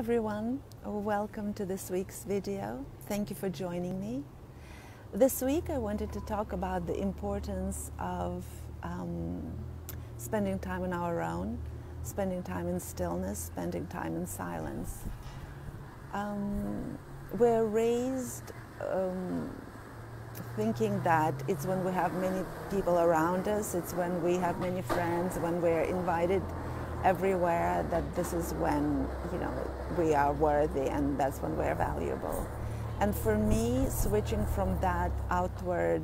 everyone, welcome to this week's video. Thank you for joining me. This week I wanted to talk about the importance of um, spending time on our own, spending time in stillness, spending time in silence. Um, we're raised um, thinking that it's when we have many people around us, it's when we have many friends, when we're invited everywhere that this is when you know we are worthy and that's when we're valuable. And for me switching from that outward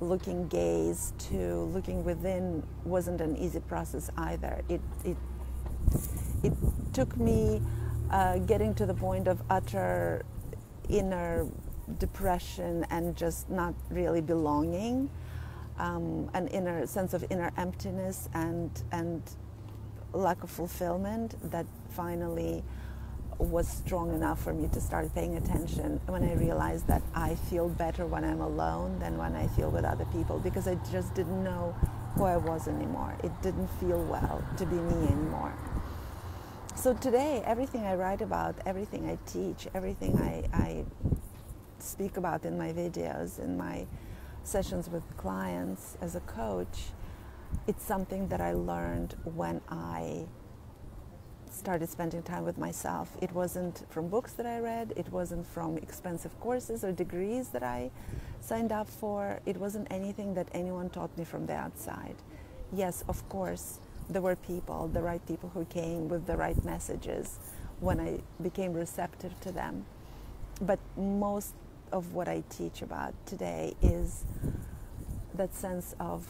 looking gaze to looking within wasn't an easy process either. It it it took me uh, getting to the point of utter inner depression and just not really belonging um, an inner sense of inner emptiness and and lack of fulfillment that finally was strong enough for me to start paying attention when I realized that I feel better when I'm alone than when I feel with other people because I just didn't know who I was anymore. It didn't feel well to be me anymore. So today, everything I write about, everything I teach, everything I, I speak about in my videos, in my sessions with clients as a coach, it's something that I learned when I started spending time with myself. It wasn't from books that I read, it wasn't from expensive courses or degrees that I signed up for, it wasn't anything that anyone taught me from the outside. Yes, of course, there were people, the right people who came with the right messages when I became receptive to them. But most of what I teach about today is that sense of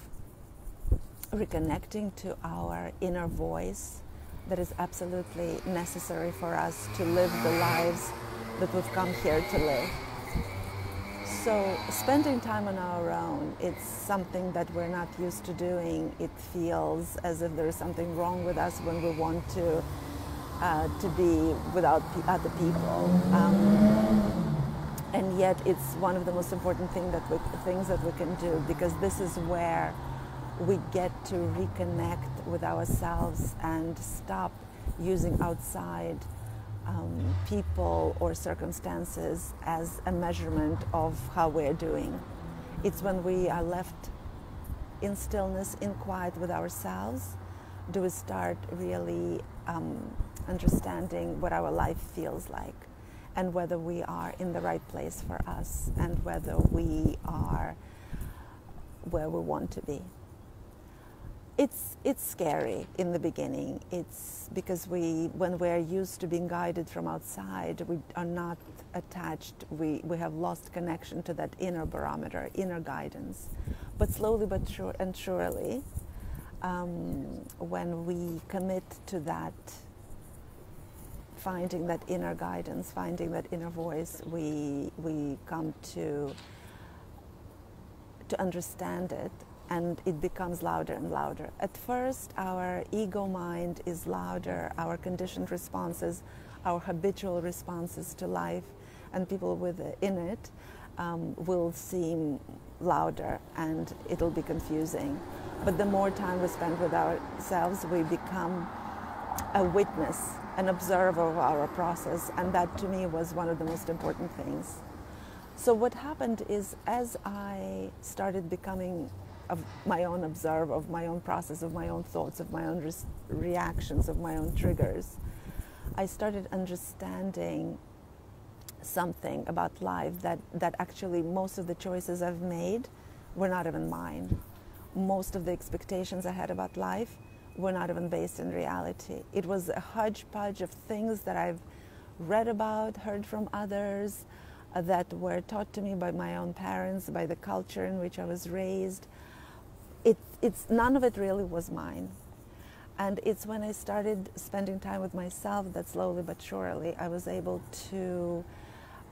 reconnecting to our inner voice that is absolutely necessary for us to live the lives that we've come here to live. So, spending time on our own, it's something that we're not used to doing. It feels as if there is something wrong with us when we want to, uh, to be without other people. Um, and yet, it's one of the most important thing that we, things that we can do because this is where we get to reconnect with ourselves and stop using outside um, people or circumstances as a measurement of how we're doing. It's when we are left in stillness, in quiet with ourselves, do we start really um, understanding what our life feels like and whether we are in the right place for us and whether we are where we want to be it's it's scary in the beginning. It's because we when we're used to being guided from outside, we are not attached. We we have lost connection to that inner barometer, inner guidance. But slowly but sure and surely, um, when we commit to that, finding that inner guidance, finding that inner voice, we we come to to understand it and it becomes louder and louder. At first, our ego mind is louder, our conditioned responses, our habitual responses to life, and people within it um, will seem louder and it'll be confusing. But the more time we spend with ourselves, we become a witness, an observer of our process, and that to me was one of the most important things. So, what happened is as I started becoming of my own observe, of my own process, of my own thoughts, of my own reactions, of my own triggers, I started understanding something about life that, that actually most of the choices I've made were not even mine. Most of the expectations I had about life were not even based in reality. It was a hodgepodge of things that I've read about, heard from others, uh, that were taught to me by my own parents, by the culture in which I was raised, it, it's none of it really was mine. And it's when I started spending time with myself that slowly but surely I was able to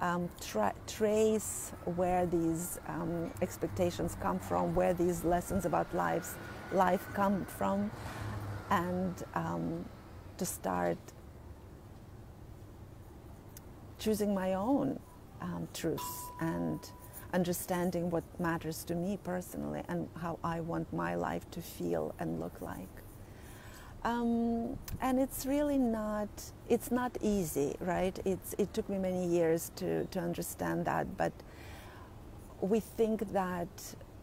um, tra- trace where these um, expectations come from, where these lessons about life come from, and um, to start choosing my own um, truths and understanding what matters to me personally and how I want my life to feel and look like. Um, and it's really not it's not easy right it's it took me many years to to understand that but we think that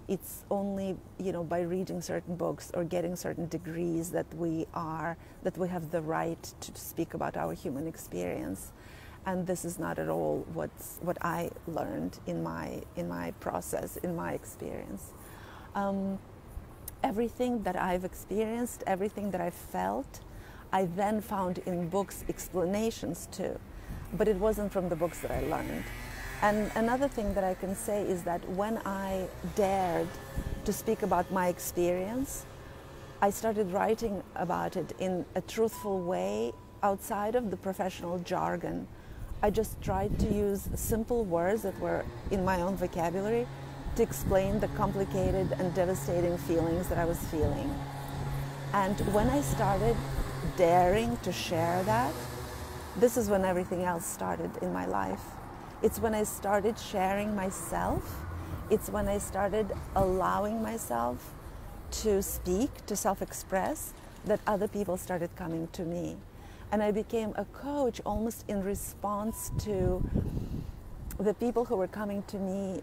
it's only you know by reading certain books or getting certain degrees that we are that we have the right to speak about our human experience and this is not at all what's what I learned in my in my process in my experience um, everything that I've experienced, everything that I've felt, I then found in books explanations to, but it wasn't from the books that I learned. And another thing that I can say is that when I dared to speak about my experience, I started writing about it in a truthful way outside of the professional jargon. I just tried to use simple words that were in my own vocabulary to explain the complicated and devastating feelings that I was feeling. And when I started daring to share that, this is when everything else started in my life. It's when I started sharing myself. It's when I started allowing myself to speak, to self express, that other people started coming to me. And I became a coach almost in response to the people who were coming to me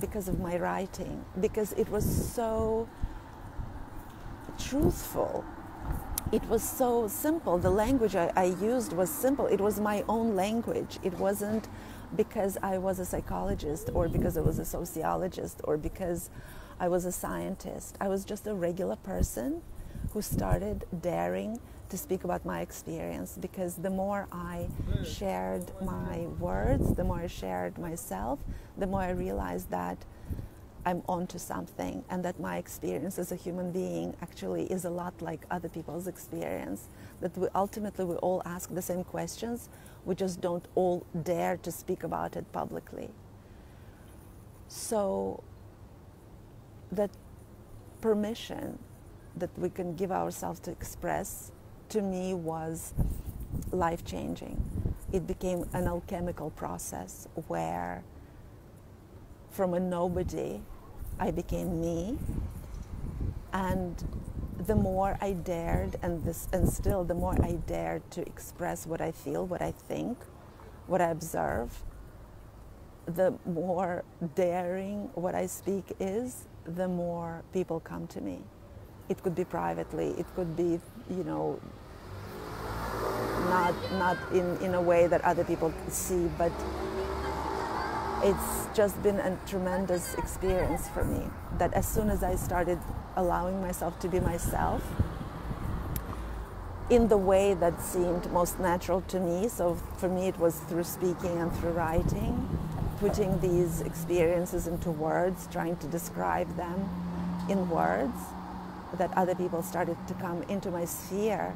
because of my writing, because it was so truthful. It was so simple. The language I, I, used was simple. It was my own language. It wasn't because I was a psychologist or because I was a sociologist or because I was a scientist. I was just a regular person who started daring to speak about my experience because the more I shared my words, the more I shared myself, the more I realized that I'm onto something and that my experience as a human being actually is a lot like other people's experience. That we ultimately we all ask the same questions, we just don't all dare to speak about it publicly. So that permission that we can give ourselves to express to me was life changing. It became an alchemical process where from a nobody I became me and the more I dared and this and still the more I dared to express what I feel, what I think, what I observe, the more daring what I speak is, the more people come to me. It could be privately, it could be, you know, not not in, in a way that other people see, but it's just been a tremendous experience for me. That as soon as I started allowing myself to be myself in the way that seemed most natural to me, so for me it was through speaking and through writing, putting these experiences into words, trying to describe them in words, that other people started to come into my sphere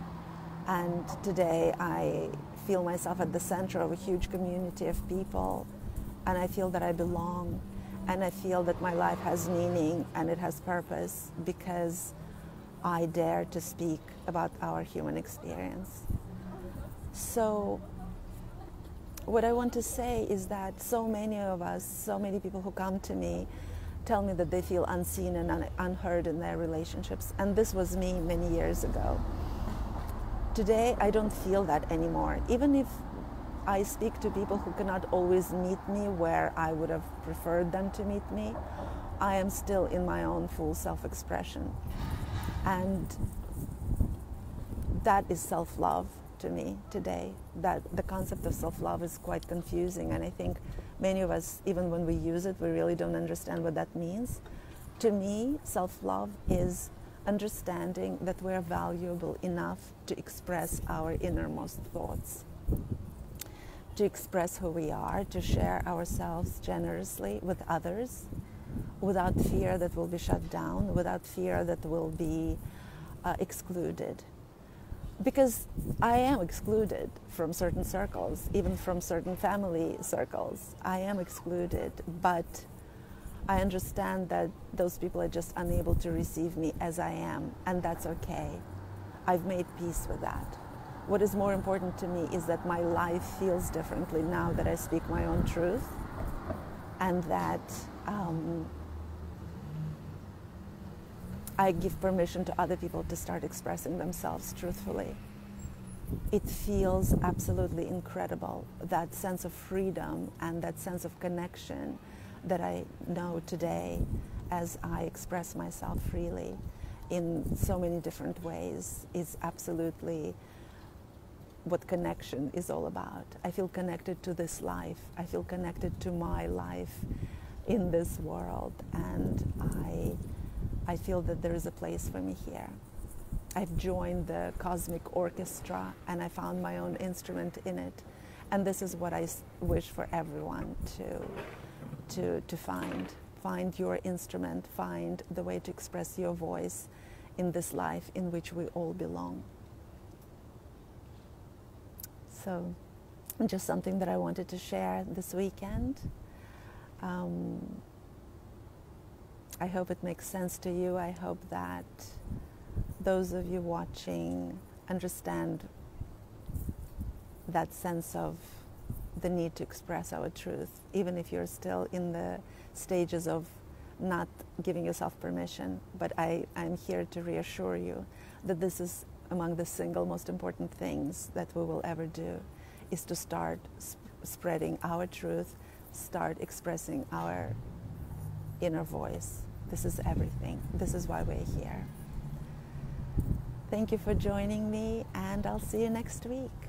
and today I feel myself at the center of a huge community of people, and I feel that I belong, and I feel that my life has meaning and it has purpose because I dare to speak about our human experience. So, what I want to say is that so many of us, so many people who come to me, tell me that they feel unseen and un- unheard in their relationships. And this was me many years ago. Today, I don't feel that anymore. Even if I speak to people who cannot always meet me where I would have preferred them to meet me, I am still in my own full self expression. And that is self love to me today. That the concept of self love is quite confusing, and I think many of us, even when we use it, we really don't understand what that means. To me, self love is understanding that we're valuable enough to express our innermost thoughts, to express who we are, to share ourselves generously with others without fear that we'll be shut down, without fear that we'll be uh, excluded. Because I am excluded from certain circles, even from certain family circles. I am excluded, but I understand that those people are just unable to receive me as I am, and that's okay. I've made peace with that. What is more important to me is that my life feels differently now that I speak my own truth, and that um, I give permission to other people to start expressing themselves truthfully. It feels absolutely incredible that sense of freedom and that sense of connection that I know today as I express myself freely in so many different ways is absolutely what connection is all about. I feel connected to this life. I feel connected to my life in this world, and I, I feel that there is a place for me here. I've joined the cosmic orchestra and I found my own instrument in it. And this is what I wish for everyone to, to, to find. Find your instrument, find the way to express your voice in this life in which we all belong. So, just something that I wanted to share this weekend. Um, I hope it makes sense to you. I hope that those of you watching understand that sense of the need to express our truth, even if you're still in the stages of not giving yourself permission. But I, I'm here to reassure you that this is among the single most important things that we will ever do is to start sp- spreading our truth, start expressing our inner voice. This is everything. This is why we're here. Thank you for joining me, and I'll see you next week.